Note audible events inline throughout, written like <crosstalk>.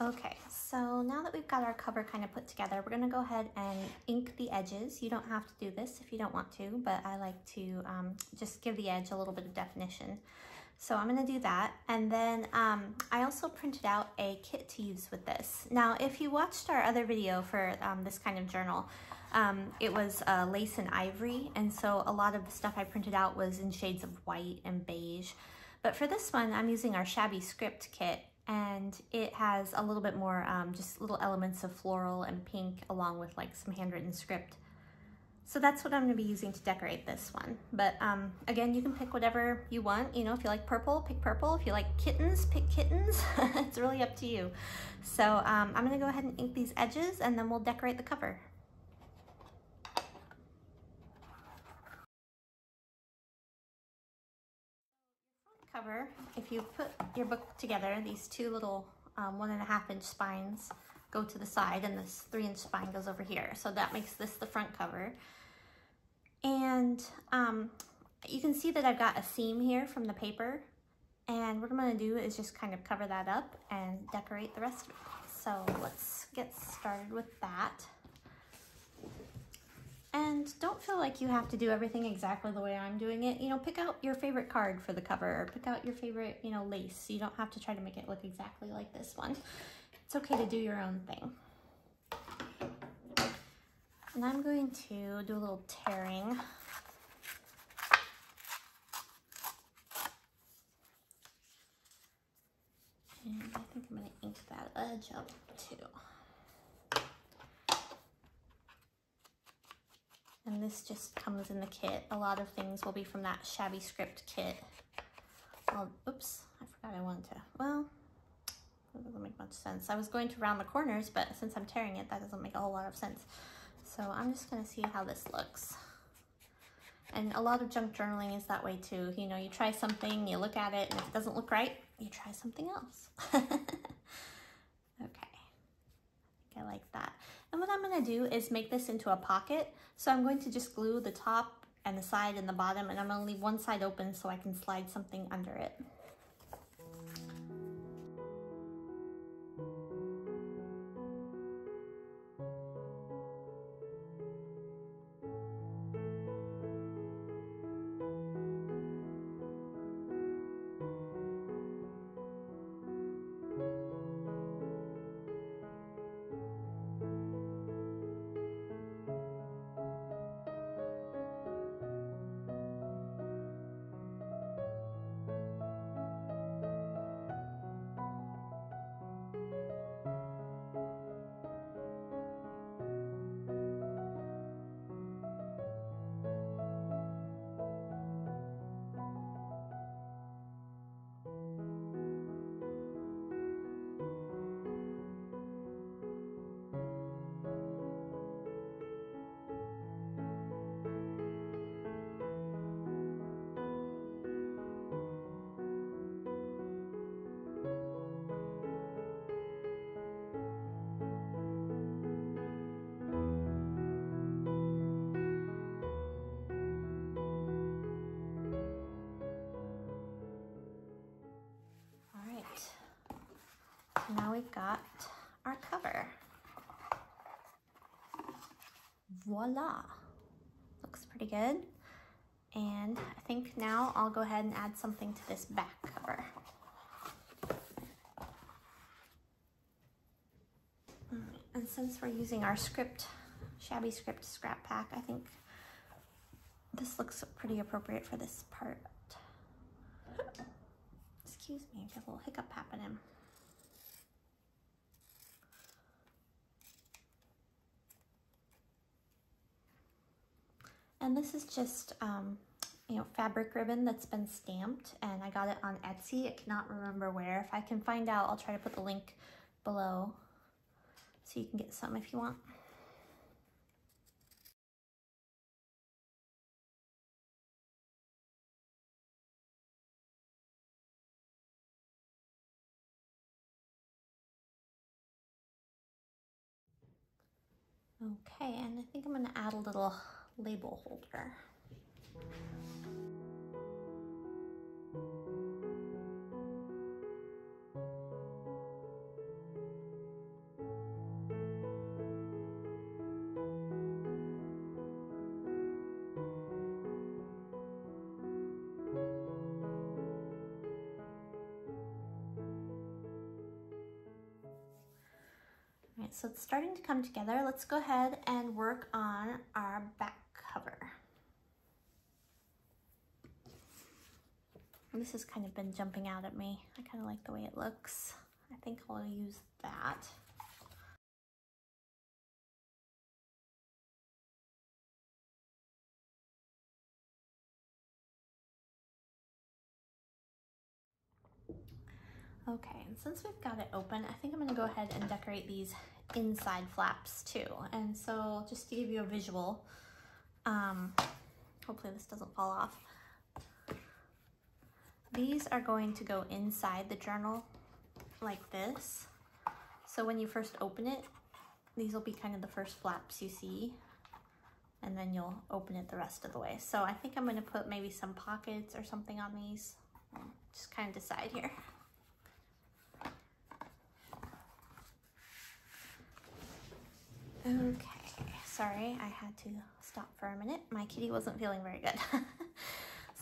Okay, so now that we've got our cover kind of put together, we're gonna go ahead and ink the edges. You don't have to do this if you don't want to, but I like to um, just give the edge a little bit of definition. So I'm gonna do that. And then um, I also printed out a kit to use with this. Now, if you watched our other video for um, this kind of journal, um, it was uh, lace and ivory. And so a lot of the stuff I printed out was in shades of white and beige. But for this one, I'm using our Shabby Script kit and it has a little bit more um, just little elements of floral and pink along with like some handwritten script. So that's what I'm gonna be using to decorate this one. But um, again, you can pick whatever you want. You know, if you like purple, pick purple. If you like kittens, pick kittens. <laughs> it's really up to you. So um, I'm gonna go ahead and ink these edges and then we'll decorate the cover. Cover, if you put your book together, these two little um, one and a half inch spines go to the side and this three inch spine goes over here. So that makes this the front cover. And um, you can see that I've got a seam here from the paper. And what I'm gonna do is just kind of cover that up and decorate the rest of it. So let's get started with that. And don't feel like you have to do everything exactly the way I'm doing it. You know, pick out your favorite card for the cover or pick out your favorite, you know, lace. You don't have to try to make it look exactly like this one. It's okay to do your own thing. And I'm going to do a little tearing. And I think I'm gonna ink that edge up too. And this just comes in the kit. A lot of things will be from that Shabby Script kit. Well, oops, I forgot I wanted to. Well, that doesn't make much sense. I was going to round the corners, but since I'm tearing it, that doesn't make a whole lot of sense. So I'm just gonna see how this looks. And a lot of junk journaling is that way too. You know, you try something, you look at it, and if it doesn't look right, you try something else. <laughs> okay, I think I like that. And what I'm gonna do is make this into a pocket. So I'm going to just glue the top and the side and the bottom, and I'm gonna leave one side open so I can slide something under it. We've got our cover. Voila! Looks pretty good. And I think now I'll go ahead and add something to this back cover. Mm, and since we're using our script, shabby script scrap pack, I think this looks pretty appropriate for this part. <gasps> Excuse me, I got a little hiccup happening. And this is just, um, you know, fabric ribbon that's been stamped and I got it on Etsy. I cannot remember where. If I can find out, I'll try to put the link below so you can get some if you want. Okay, and I think I'm gonna add a little label holder. so it's starting to come together. Let's go ahead and work on our back This has kind of been jumping out at me. I kind of like the way it looks. I think I'll use that. Okay, and since we've got it open, I think I'm gonna go ahead and decorate these inside flaps too. And so just to give you a visual, um, hopefully this doesn't fall off. These are going to go inside the journal like this. So when you first open it, these will be kind of the first flaps you see and then you'll open it the rest of the way. So I think I'm gonna put maybe some pockets or something on these. Just kind of decide here. Okay, sorry, I had to stop for a minute. My kitty wasn't feeling very good. <laughs>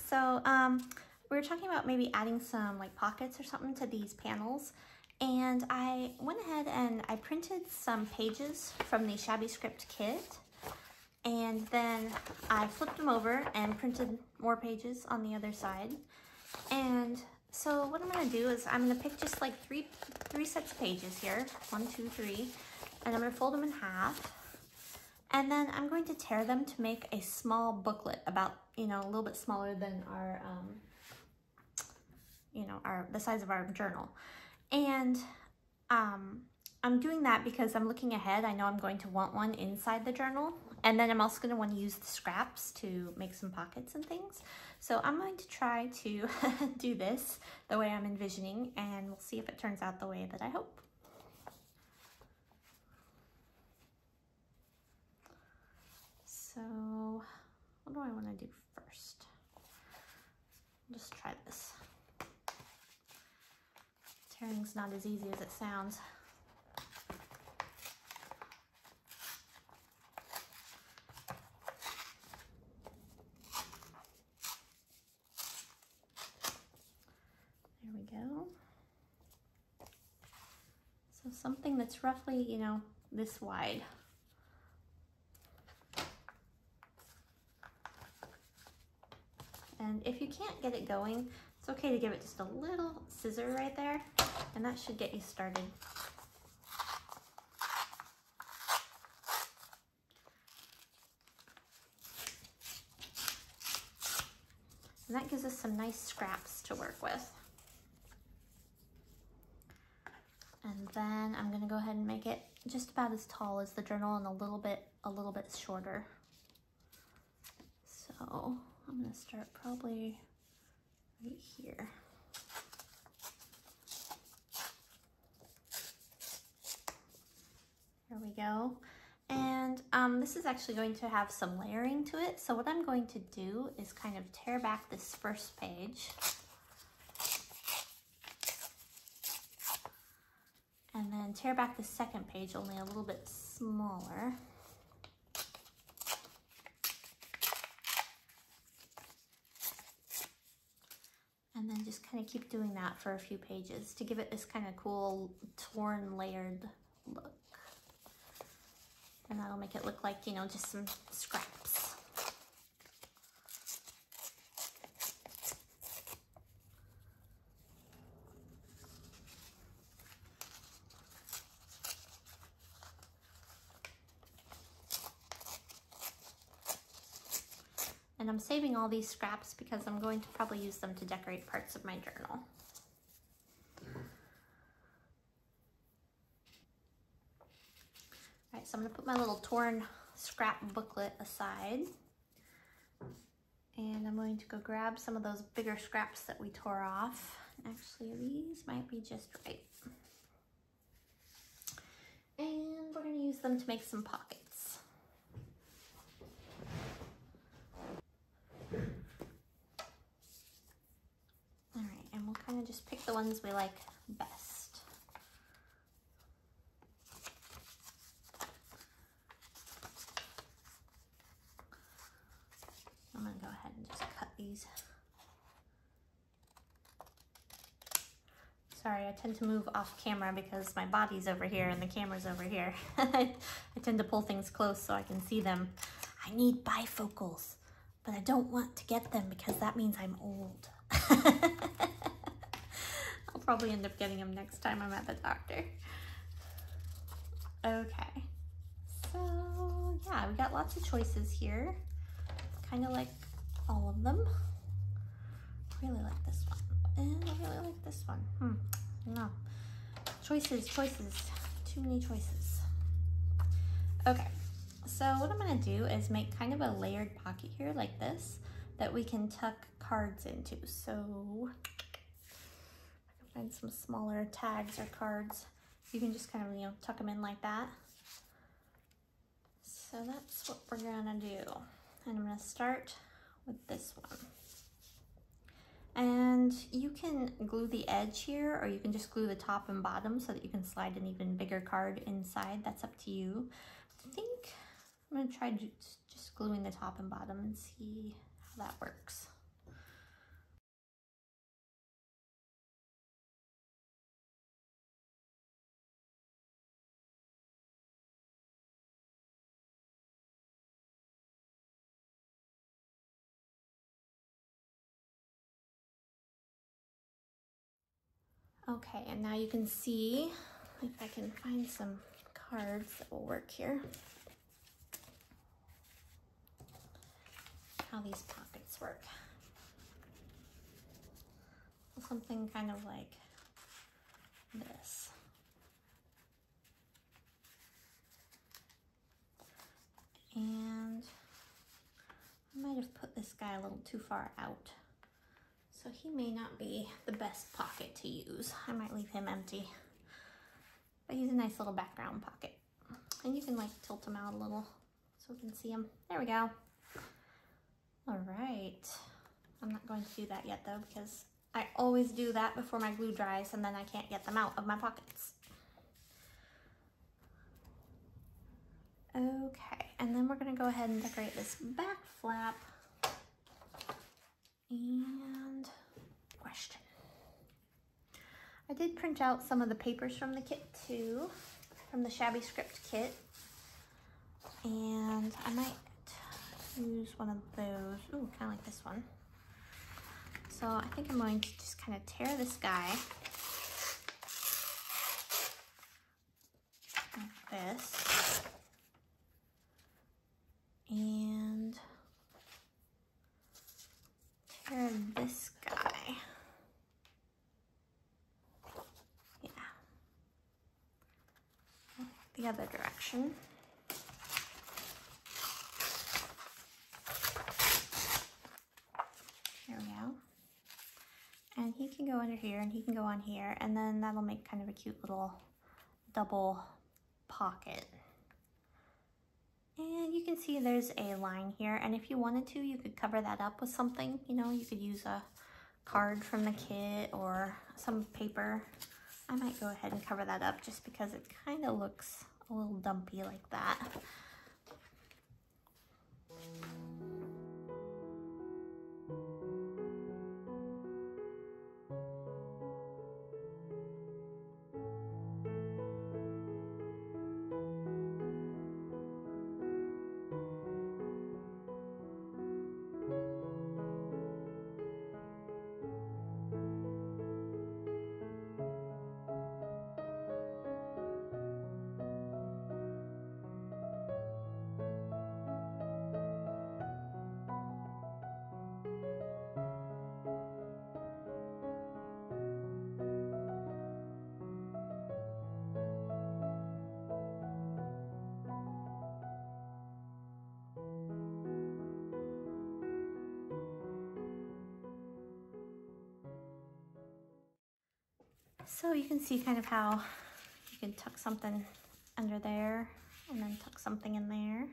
so um, we were talking about maybe adding some like pockets or something to these panels. And I went ahead and I printed some pages from the Shabby Script kit. And then I flipped them over and printed more pages on the other side. And so what I'm gonna do is I'm gonna pick just like three, three sets of pages here. One, two, three. And I'm gonna fold them in half. And then I'm going to tear them to make a small booklet about, you know, a little bit smaller than our, um, you know, our the size of our journal. And um, I'm doing that because I'm looking ahead. I know I'm going to want one inside the journal. And then I'm also going to want to use the scraps to make some pockets and things. So I'm going to try to <laughs> do this the way I'm envisioning and we'll see if it turns out the way that I hope. So what do I want to do first? Just try this. Tearing's not as easy as it sounds. There we go. So something that's roughly, you know, this wide. And if you can't get it going, it's okay to give it just a little scissor right there, and that should get you started. And that gives us some nice scraps to work with. And then I'm gonna go ahead and make it just about as tall as the journal and a little bit, a little bit shorter. So I'm gonna start probably right here. There we go. And um, this is actually going to have some layering to it. So what I'm going to do is kind of tear back this first page. And then tear back the second page only a little bit smaller. Kind of keep doing that for a few pages to give it this kind of cool torn layered look. And that'll make it look like, you know, just some scraps. And I'm saving all these scraps because I'm going to probably use them to decorate parts of my journal. All right, so I'm gonna put my little torn scrap booklet aside. And I'm going to go grab some of those bigger scraps that we tore off. Actually, these might be just right. And we're gonna use them to make some pockets. Kind of just pick the ones we like best. I'm to go ahead and just cut these. Sorry, I tend to move off camera because my body's over here and the camera's over here. <laughs> I tend to pull things close so I can see them. I need bifocals, but I don't want to get them because that means I'm old. <laughs> Probably end up getting them next time I'm at the doctor. Okay, so yeah, we got lots of choices here. Kind of like all of them. Really like this one. And I really like this one. Hmm, no. Choices, choices. Too many choices. Okay, so what I'm gonna do is make kind of a layered pocket here like this that we can tuck cards into. So Find some smaller tags or cards. You can just kind of, you know, tuck them in like that. So that's what we're gonna do. And I'm gonna start with this one. And you can glue the edge here or you can just glue the top and bottom so that you can slide an even bigger card inside. That's up to you. I think I'm gonna try just gluing the top and bottom and see how that works. Okay, and now you can see, if I can find some cards that will work here, how these pockets work. Something kind of like this. And I might have put this guy a little too far out. So he may not be the best pocket to use. I might leave him empty. But he's a nice little background pocket. And you can like tilt him out a little so we can see him. There we go. All right. I'm not going to do that yet though because I always do that before my glue dries and then I can't get them out of my pockets. Okay, and then we're gonna go ahead and decorate this back flap and I did print out some of the papers from the kit too, from the Shabby Script kit. And I might use one of those. Ooh, kind of like this one. So I think I'm going to just kind of tear this guy like this. And tear this guy. Yeah. The other direction. Here we go. And he can go under here and he can go on here and then that'll make kind of a cute little double pocket. And you can see there's a line here. And if you wanted to, you could cover that up with something. You know, you could use a card from the kit or some paper. I might go ahead and cover that up just because it kind of looks a little dumpy like that. So you can see kind of how you can tuck something under there and then tuck something in there.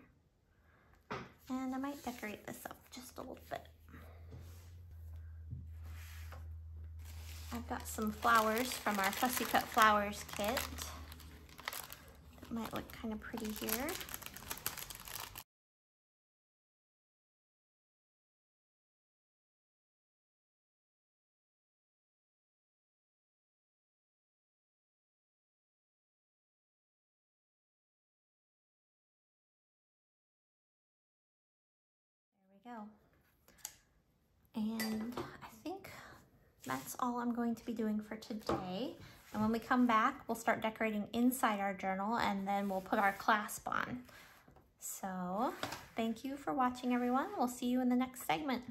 And I might decorate this up just a little bit. I've got some flowers from our Fussy Cut Flowers kit that might look kind of pretty here. Go. And I think that's all I'm going to be doing for today. And when we come back, we'll start decorating inside our journal and then we'll put our clasp on. So thank you for watching everyone. We'll see you in the next segment.